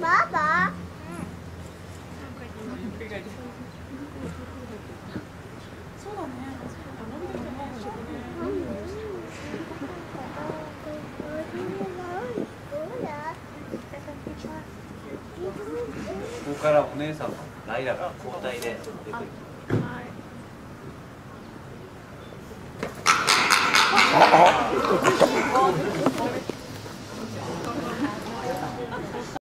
爸爸。そう。ここからお姉さんのライラが交代で出てくる。